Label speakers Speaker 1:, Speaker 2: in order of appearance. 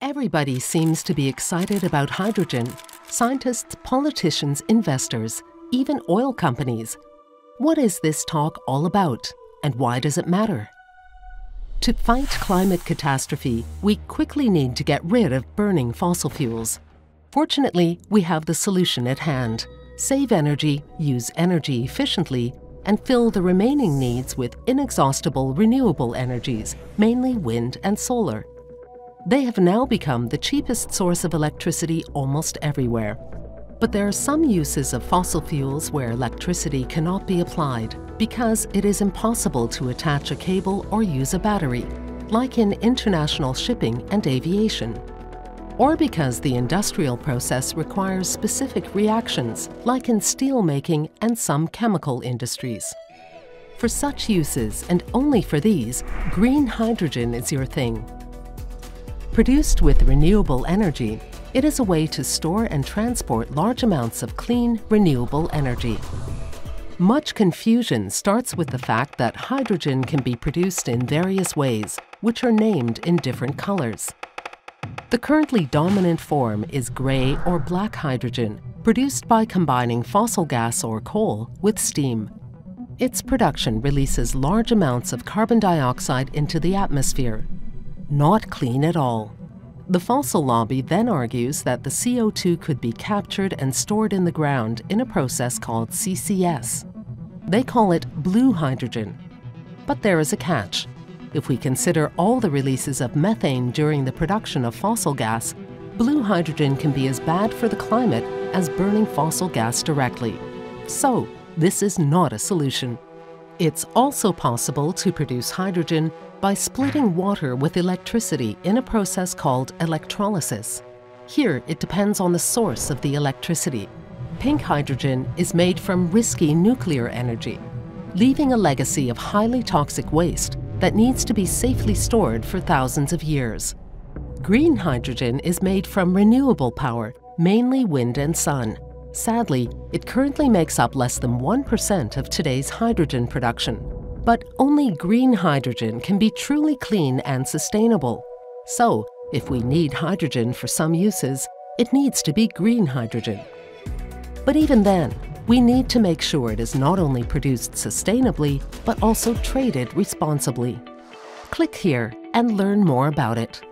Speaker 1: Everybody seems to be excited about hydrogen. Scientists, politicians, investors, even oil companies. What is this talk all about, and why does it matter? To fight climate catastrophe, we quickly need to get rid of burning fossil fuels. Fortunately, we have the solution at hand. Save energy, use energy efficiently, and fill the remaining needs with inexhaustible renewable energies, mainly wind and solar. They have now become the cheapest source of electricity almost everywhere. But there are some uses of fossil fuels where electricity cannot be applied because it is impossible to attach a cable or use a battery, like in international shipping and aviation. Or because the industrial process requires specific reactions, like in steel making and some chemical industries. For such uses, and only for these, green hydrogen is your thing. Produced with renewable energy, it is a way to store and transport large amounts of clean, renewable energy. Much confusion starts with the fact that hydrogen can be produced in various ways, which are named in different colors. The currently dominant form is gray or black hydrogen, produced by combining fossil gas or coal with steam. Its production releases large amounts of carbon dioxide into the atmosphere, not clean at all. The fossil lobby then argues that the CO2 could be captured and stored in the ground in a process called CCS. They call it blue hydrogen. But there is a catch. If we consider all the releases of methane during the production of fossil gas, blue hydrogen can be as bad for the climate as burning fossil gas directly. So, this is not a solution. It's also possible to produce hydrogen by splitting water with electricity in a process called electrolysis. Here, it depends on the source of the electricity. Pink hydrogen is made from risky nuclear energy, leaving a legacy of highly toxic waste that needs to be safely stored for thousands of years. Green hydrogen is made from renewable power, mainly wind and sun. Sadly, it currently makes up less than 1% of today's hydrogen production. But only green hydrogen can be truly clean and sustainable. So, if we need hydrogen for some uses, it needs to be green hydrogen. But even then, we need to make sure it is not only produced sustainably, but also traded responsibly. Click here and learn more about it.